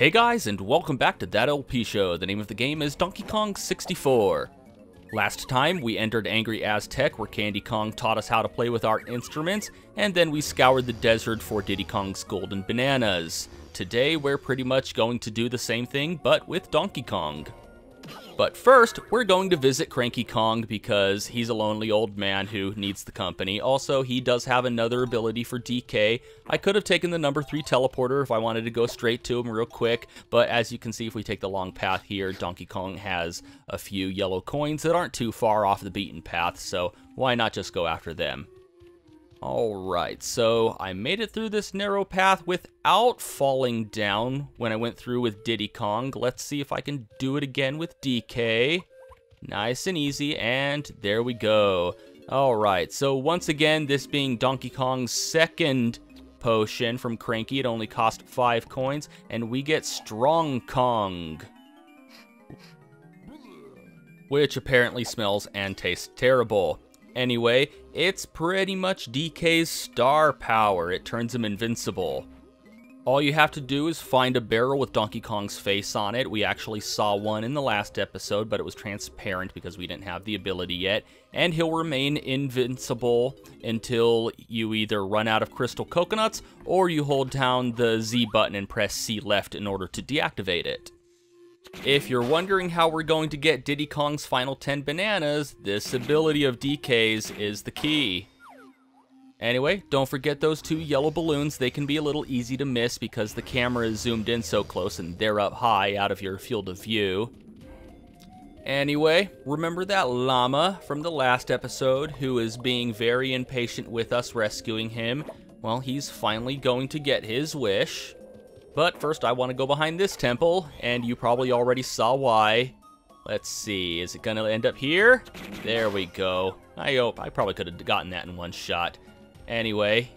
Hey guys, and welcome back to That LP Show. The name of the game is Donkey Kong 64. Last time, we entered Angry Aztec, where Candy Kong taught us how to play with our instruments, and then we scoured the desert for Diddy Kong's golden bananas. Today, we're pretty much going to do the same thing, but with Donkey Kong. But first, we're going to visit Cranky Kong because he's a lonely old man who needs the company. Also, he does have another ability for DK. I could have taken the number 3 teleporter if I wanted to go straight to him real quick, but as you can see if we take the long path here, Donkey Kong has a few yellow coins that aren't too far off the beaten path, so why not just go after them? Alright, so I made it through this narrow path without falling down when I went through with Diddy Kong. Let's see if I can do it again with DK. Nice and easy, and there we go. Alright, so once again, this being Donkey Kong's second potion from Cranky, it only cost 5 coins, and we get Strong Kong. Which apparently smells and tastes terrible. Anyway, it's pretty much DK's star power. It turns him invincible. All you have to do is find a barrel with Donkey Kong's face on it. We actually saw one in the last episode, but it was transparent because we didn't have the ability yet. And he'll remain invincible until you either run out of crystal coconuts or you hold down the Z button and press C left in order to deactivate it. If you're wondering how we're going to get Diddy Kong's final 10 bananas, this ability of DK's is the key. Anyway, don't forget those two yellow balloons. They can be a little easy to miss because the camera is zoomed in so close and they're up high out of your field of view. Anyway, remember that llama from the last episode who is being very impatient with us rescuing him? Well, he's finally going to get his wish. But first I want to go behind this temple, and you probably already saw why. Let's see, is it to end up here? There we go. I hope, I probably could have gotten that in one shot. Anyway,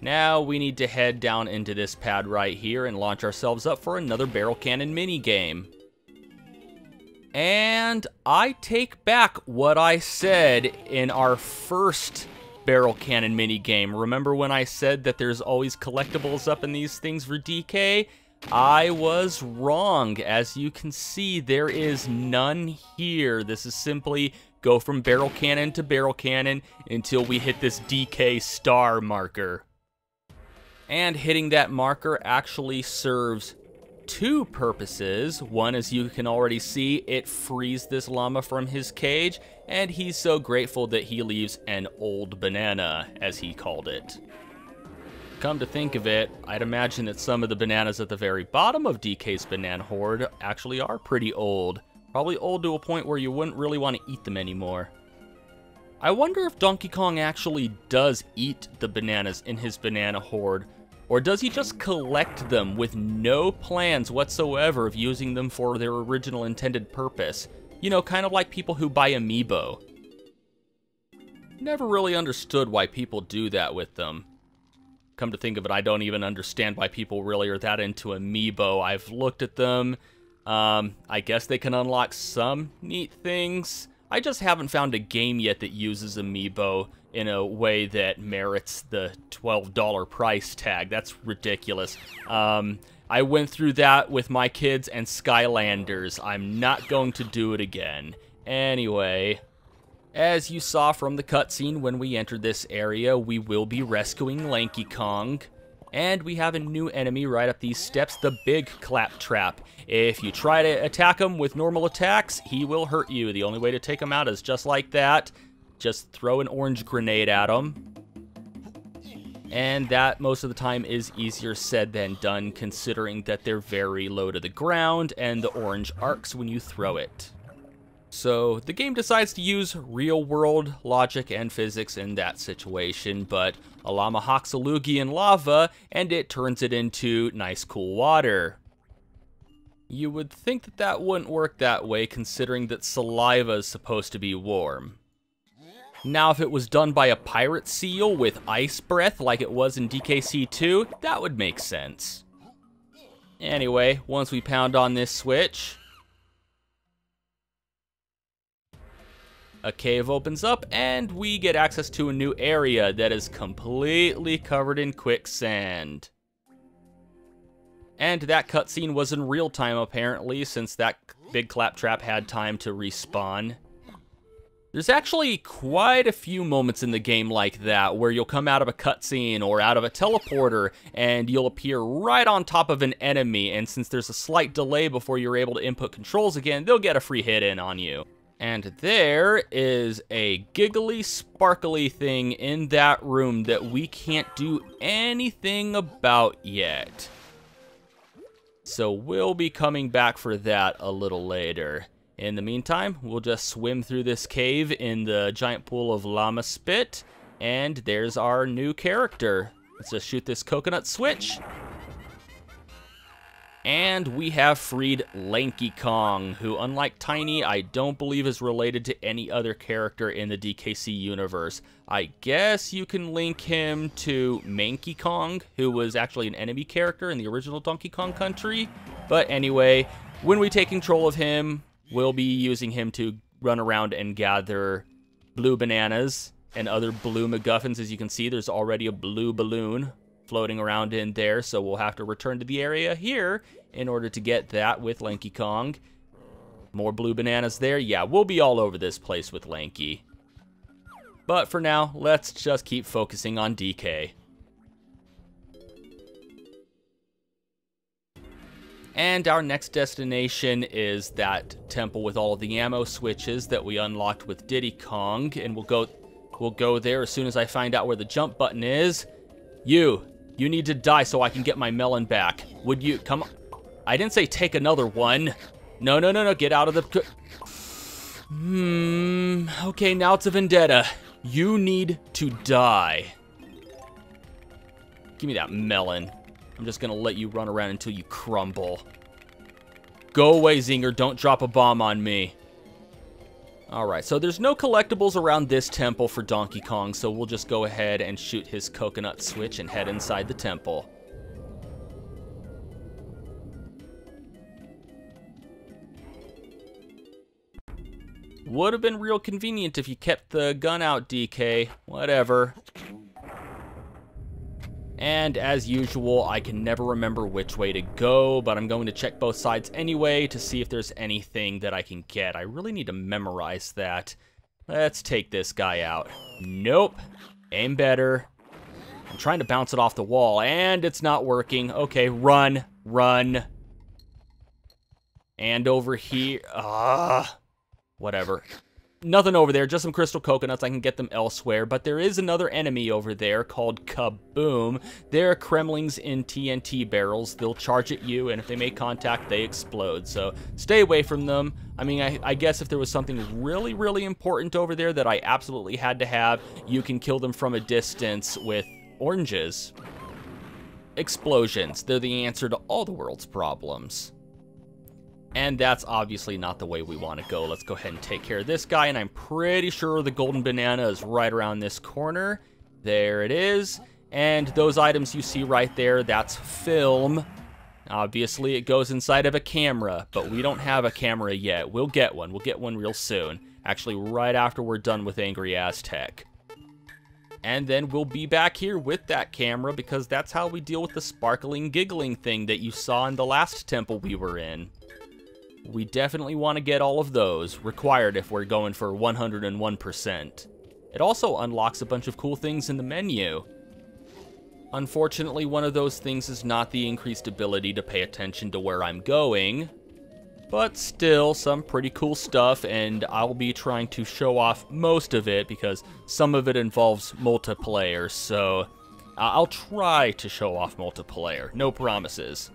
now we need to head down into this pad right here and launch ourselves up for another barrel cannon mini game. And I take back what I said in our first barrel cannon mini game. Remember when I said that there's always collectibles up in these things for DK? I was wrong. As you can see, there is none here. This is simply go from barrel cannon to barrel cannon until we hit this DK star marker. And hitting that marker actually serves two purposes. One, as you can already see, it frees this llama from his cage, and he's so grateful that he leaves an old banana, as he called it. Come to think of it, I'd imagine that some of the bananas at the very bottom of DK's banana hoard actually are pretty old. Probably old to a point where you wouldn't really want to eat them anymore. I wonder if Donkey Kong actually does eat the bananas in his banana hoard, or does he just collect them with no plans whatsoever of using them for their original intended purpose? You know, kind of like people who buy amiibo. Never really understood why people do that with them. Come to think of it, I don't even understand why people really are that into amiibo. I've looked at them. Um, I guess they can unlock some neat things. I just haven't found a game yet that uses amiibo in a way that merits the $12 price tag. That's ridiculous. Um, I went through that with my kids and Skylanders. I'm not going to do it again. Anyway, as you saw from the cutscene when we entered this area, we will be rescuing Lanky Kong. And we have a new enemy right up these steps, the Big Klaptrap. If you try to attack him with normal attacks, he will hurt you. The only way to take him out is just like that. Just throw an orange grenade at him. And that, most of the time, is easier said than done, considering that they're very low to the ground, and the orange arcs when you throw it. So, the game decides to use real-world logic and physics in that situation, but a llama hawks a loogie in lava, and it turns it into nice cool water. You would think that that wouldn't work that way, considering that saliva is supposed to be warm. Now, if it was done by a pirate seal with ice breath like it was in DKC2, that would make sense. Anyway, once we pound on this switch, a cave opens up and we get access to a new area that is completely covered in quicksand. And that cutscene was in real time, apparently, since that big Klaptrap had time to respawn. There's actually quite a few moments in the game like that where you'll come out of a cutscene or out of a teleporter and you'll appear right on top of an enemy and since there's a slight delay before you're able to input controls again, they'll get a free hit in on you. And there is a giggly, sparkly thing in that room that we can't do anything about yet. So we'll be coming back for that a little later. In the meantime, we'll just swim through this cave in the giant pool of llama spit, and there's our new character. Let's just shoot this coconut switch. And we have freed Lanky Kong, who, unlike Tiny, I don't believe is related to any other character in the DKC universe. I guess you can link him to Manky Kong, who was actually an enemy character in the original Donkey Kong Country. But anyway, when we take control of him, we'll be using him to run around and gather blue bananas and other blue MacGuffins. As you can see, there's already a blue balloon floating around in there, so we'll have to return to the area here in order to get that with Lanky Kong. More blue bananas there. Yeah, we'll be all over this place with Lanky. But for now, let's just keep focusing on DK. And our next destination is that temple with all the ammo switches that we unlocked with Diddy Kong, and we'll go we'll go there as soon as I find out where the jump button is. You, you need to die so I can get my melon back. Would you come? I didn't say take another one. No, no, no, no, get out of the Hmm, okay, now it's a vendetta. You need to die. Give me that melon. I'm just gonna let you run around until you crumble. Go away, Zinger. Don't drop a bomb on me. Alright, so there's no collectibles around this temple for Donkey Kong, so we'll just go ahead and shoot his coconut switch and head inside the temple. Would have been real convenient if you kept the gun out, DK. Whatever. And as usual, I can never remember which way to go, but I'm going to check both sides anyway to see if there's anything that I can get. I really need to memorize that. Let's take this guy out. Nope. Aim better. I'm trying to bounce it off the wall, and it's not working. Okay, run, run. And over here, ah, whatever. Nothing over there, just some crystal coconuts. I can get them elsewhere. But there is another enemy over there called Kaboom. They're Kremlings in TNT barrels. They'll charge at you, and if they make contact, they explode. So stay away from them. I mean, I, I guess if there was something really, really important over there that I absolutely had to have, you can kill them from a distance with oranges. Explosions. They're the answer to all the world's problems. And that's obviously not the way we want to go. Let's go ahead and take care of this guy. And I'm pretty sure the golden banana is right around this corner. There it is. And those items you see right there, that's film. Obviously, it goes inside of a camera, but we don't have a camera yet. We'll get one. We'll get one real soon. Actually, right after we're done with Angry Aztec. And then we'll be back here with that camera because that's how we deal with the sparkling giggling thing that you saw in the last temple we were in. We definitely want to get all of those, required if we're going for 101%. It also unlocks a bunch of cool things in the menu. Unfortunately, one of those things is not the increased ability to pay attention to where I'm going, but still some pretty cool stuff, and I'll be trying to show off most of it because some of it involves multiplayer, so I'll try to show off multiplayer, no promises.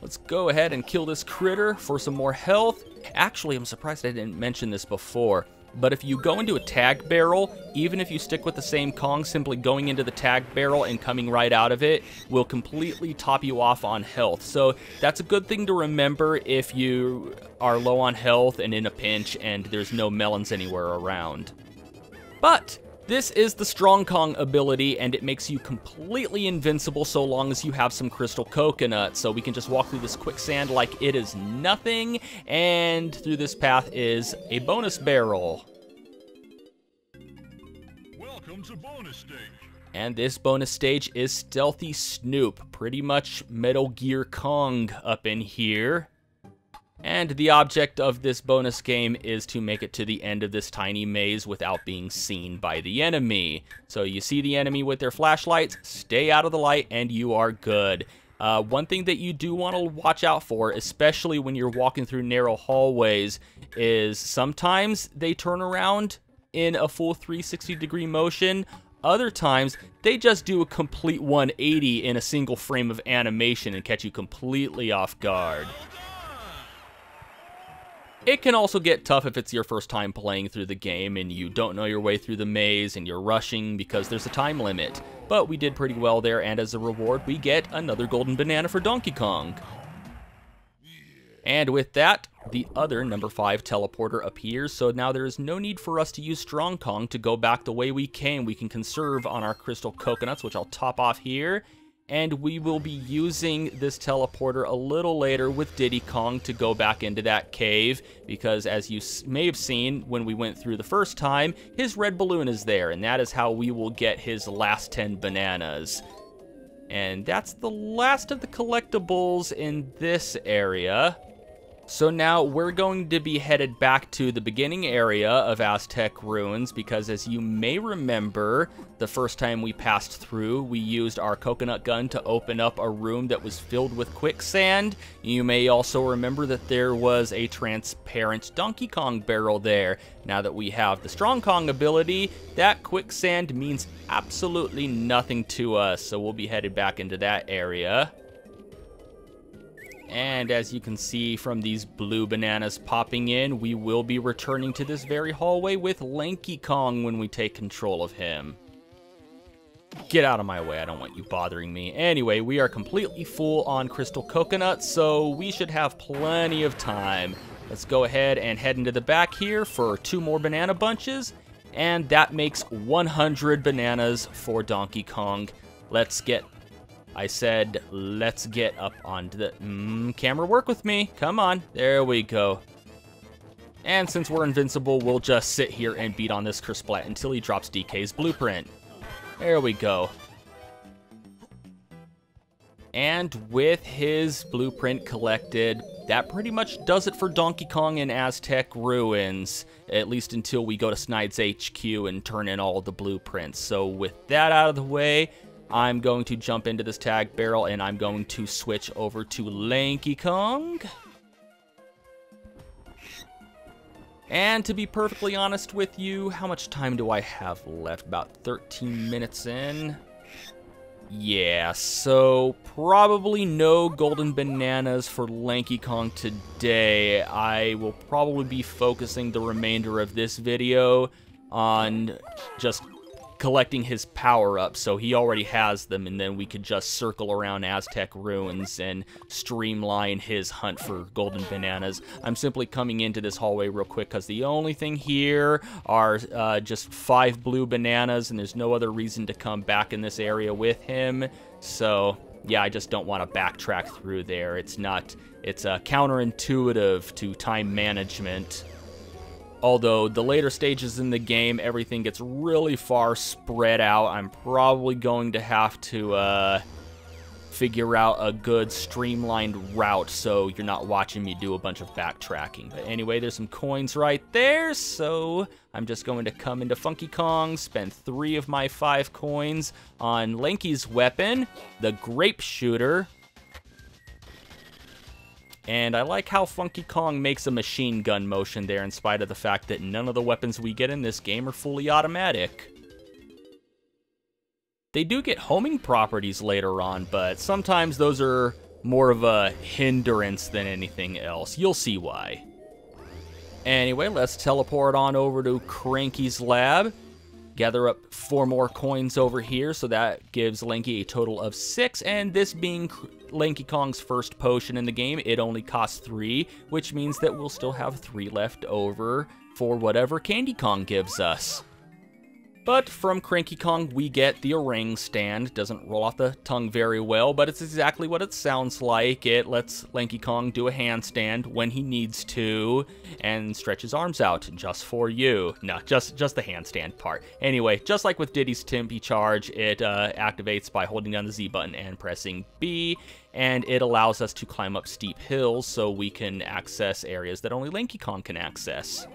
Let's go ahead and kill this critter for some more health. Actually, I'm surprised I didn't mention this before, but if you go into a tag barrel, even if you stick with the same Kong, simply going into the tag barrel and coming right out of it will completely top you off on health. So that's a good thing to remember if you are low on health and in a pinch and there's no melons anywhere around. But this is the Strong Kong ability, and it makes you completely invincible so long as you have some Crystal Coconut. So we can just walk through this quicksand like it is nothing, and through this path is a bonus barrel. Welcome to bonus stage. And this bonus stage is Stealthy Snoop, pretty much Metal Gear Kong up in here. And the object of this bonus game is to make it to the end of this tiny maze without being seen by the enemy. So you see the enemy with their flashlights, stay out of the light, and you are good. Uh, one thing that you do want to watch out for, especially when you're walking through narrow hallways, is sometimes they turn around in a full 360 degree motion. Other times, they just do a complete 180 in a single frame of animation and catch you completely off guard. It can also get tough if it's your first time playing through the game and you don't know your way through the maze and you're rushing because there's a time limit. But we did pretty well there and as a reward we get another golden banana for Donkey Kong. And with that, the other number 5 teleporter appears, so now there is no need for us to use Strong Kong to go back the way we came. We can conserve on our crystal coconuts, which I'll top off here, and we will be using this teleporter a little later with Diddy Kong to go back into that cave because as you may have seen when we went through the first time, his red balloon is there and that is how we will get his last 10 bananas. And that's the last of the collectibles in this area. So now we're going to be headed back to the beginning area of Aztec Ruins because as you may remember, the first time we passed through, we used our coconut gun to open up a room that was filled with quicksand. You may also remember that there was a transparent Donkey Kong barrel there. Now that we have the Strong Kong ability, that quicksand means absolutely nothing to us, so we'll be headed back into that area. And as you can see from these blue bananas popping in, we will be returning to this very hallway with Lanky Kong when we take control of him. Get out of my way, I don't want you bothering me. Anyway, we are completely full on Crystal Coconut, so we should have plenty of time. Let's go ahead and head into the back here for two more banana bunches, and that makes 100 bananas for Donkey Kong. Let's get I said, let's get up onto the... Mm, camera, work with me. Come on. There we go. And since we're invincible, we'll just sit here and beat on this Kasplat until he drops DK's blueprint. There we go. And with his blueprint collected, that pretty much does it for Donkey Kong and Aztec Ruins, at least until we go to Snide's HQ and turn in all the blueprints. So with that out of the way, I'm going to jump into this tag barrel and I'm going to switch over to Lanky Kong. And to be perfectly honest with you, how much time do I have left? About 13 minutes in. Yeah, so probably no golden bananas for Lanky Kong today. I will probably be focusing the remainder of this video on just collecting his power-ups, so he already has them, and then we could just circle around Aztec ruins and streamline his hunt for golden bananas. I'm simply coming into this hallway real quick because the only thing here are uh, just five blue bananas, and there's no other reason to come back in this area with him, so yeah, I just don't want to backtrack through there. It's not, it's uh, counterintuitive to time management. Although the later stages in the game, everything gets really far spread out. I'm probably going to have to uh, figure out a good streamlined route so you're not watching me do a bunch of backtracking. But anyway, there's some coins right there, so I'm just going to come into Funky Kong, spend three of my five coins on Lanky's weapon, the Grape Shooter, and I like how Funky Kong makes a machine gun motion there in spite of the fact that none of the weapons we get in this game are fully automatic. They do get homing properties later on, but sometimes those are more of a hindrance than anything else. You'll see why. Anyway, let's teleport on over to Cranky's lab. Gather up four more coins over here, so that gives Lanky a total of six, and this being Lanky Kong's first potion in the game, it only costs three, which means that we'll still have three left over for whatever Candy Kong gives us. But from Cranky Kong, we get the Orang stand. Doesn't roll off the tongue very well, but it's exactly what it sounds like. It lets Lanky Kong do a handstand when he needs to, and stretch his arms out just for you. No, just just the handstand part. Anyway, just like with Diddy's Chimpy Charge, it uh, activates by holding down the Z button and pressing B, and it allows us to climb up steep hills so we can access areas that only Lanky Kong can access.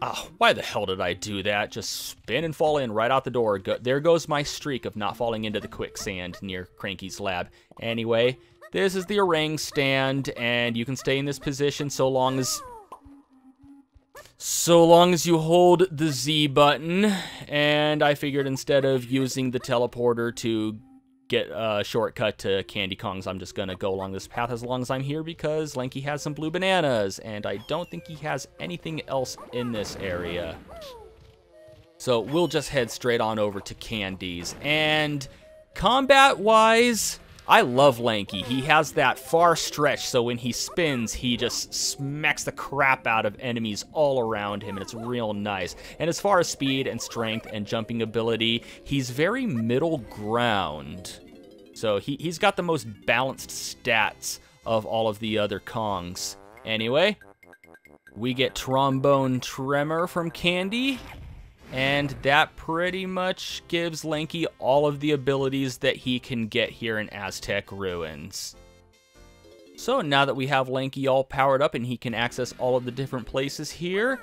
Oh, why the hell did I do that? Just spin and fall in right out the door. Go there goes my streak of not falling into the quicksand near Cranky's lab. Anyway, this is the orang stand, and you can stay in this position so long as... So long as you hold the Z button, and I figured instead of using the teleporter to get a shortcut to Candy Kong's. I'm just gonna go along this path as long as I'm here because Lanky has some blue bananas, and I don't think he has anything else in this area. So we'll just head straight on over to Candy's. And combat-wise, I love Lanky. He has that far stretch, so when he spins, he just smacks the crap out of enemies all around him, and it's real nice. And as far as speed and strength and jumping ability, he's very middle ground. So he, he's got the most balanced stats of all of the other Kongs. Anyway, we get Trombone Tremor from Candy, and that pretty much gives Lanky all of the abilities that he can get here in Aztec Ruins. So now that we have Lanky all powered up and he can access all of the different places here,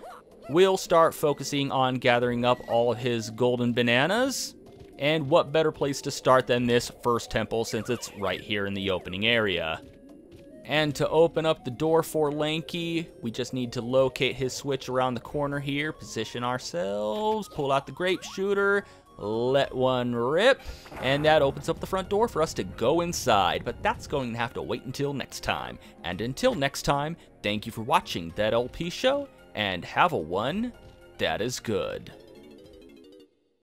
we'll start focusing on gathering up all of his golden bananas. And what better place to start than this first temple since it's right here in the opening area. And to open up the door for Lanky, we just need to locate his switch around the corner here, position ourselves, pull out the grape shooter, let one rip, and that opens up the front door for us to go inside. But that's going to have to wait until next time. And until next time, thank you for watching that LP show, and have a one that is good.